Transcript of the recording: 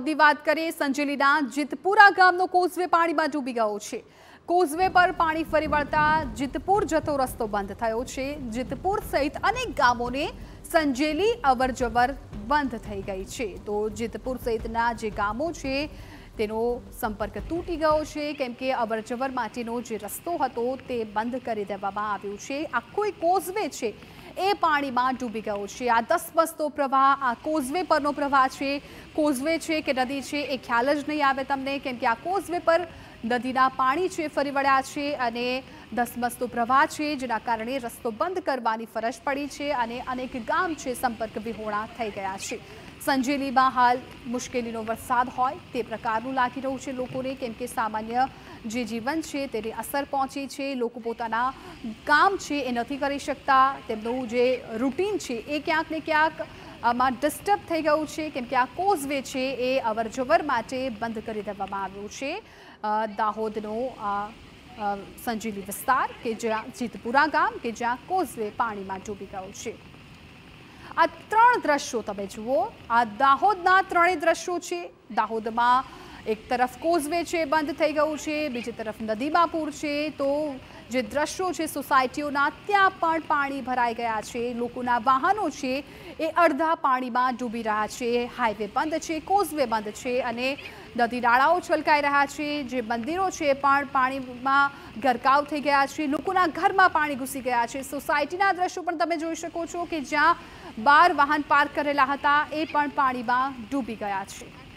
દાહોદની વાત કરીએ સંજેલીના જીતપુરા ગામનો કોઝવે પાણીમાં ડૂબી ગયો છે. કોઝવે પર પાણી ફરી વળતા જીતપુર જતો રસ્તો બંધ થયો છે. જીતપુર સહિત અનેક ગામોને સંજેલી અવરજવર બંધ થઈ ગઈ છે. તો જીતપુર સહિતના જે ગામો છે, તેનો સંપર્ક તૂટી ગયો છે. કેમ કે અવરજવર માટેનો જે રસ્તો હતો, તે બંધ કરી દેવામાં આવ્યો છે. આ કોઈ કોઝવે છે એ પાણીમાં ડૂબી ગયો છે. આ ધસમસતો પ્રવાહ, આ કોઝવે પરનો પ્રવાહ છે. કોઝવે છે કે નદી છે એ ખ્યાલ જ નહીં આવે તમને, કેમ કે આ કોઝવે પર નદીના પાણી છે, ફરી વળ્યા છે અને ધસમસતો પ્રવાહ છે, જેના કારણે રસ્તો બંધ કરવાની ફરજ પડી છે અને અનેક ગામ છે સંપર્ક વિહોણા થઈ ગયા છે. સંજેલીમાં હાલ મુશ્કેલીનો વરસાદ હોય તે પ્રકારનું લાગી રહ્યું છે લોકોને, કેમ કે સામાન્ય જે જીવન છે તેને અસર પહોંચી છે. લોકો પોતાના કામ છે એ નથી કરી શકતા. તેમનું જે રૂટીન છે એ ક્યાંક ને ક્યાંક આમાં ડિસ્ટર્બ થઈ ગયું છે, કેમ કે આ કોઝવે છે એ અવરજવર માટે બંધ કરી દેવામાં આવ્યું છે. દાહોદનો આ સંજીવી વિસ્તાર કે જ્યાં જીતપુરા ગામ કે જ્યાં કોઝવે પાણીમાં ડૂબી ગયો છે. આ ત્રણ દ્રશ્યો તમે જુઓ. આ દાહોદના ત્રણેય દ્રશ્યો છે. દાહોદમાં એક તરફ કોઝવે છે, બંધ થઈ ગયું છે, બીજી તરફ નદીમાં પૂર છે. તો જે દ્રશ્યો છે, સોસાયટીઓના ત્યાં પણ પાણી ભરાઈ ગયા છે. લોકોના વાહનો છે, એ અડધા પાણીમાં ડૂબી રહ્યા છે. હાઈવે બંધ છે, કોઝવે બંધ છે અને નદી નાળાઓ છલકાઈ રહ્યા છે. જે મંદિરો છે પણ પાણીમાં ગરકાવ થઈ ગયા છે. લોકોના ઘરમાં પાણી ઘૂસી ગયા છે. સોસાયટીના દ્રશ્યો પણ તમે જોઈ શકો છો કે જ્યાં બાર વાહન પાર્ક કરેલા હતા, એ પણ પાણીમાં ડૂબી ગયા છે.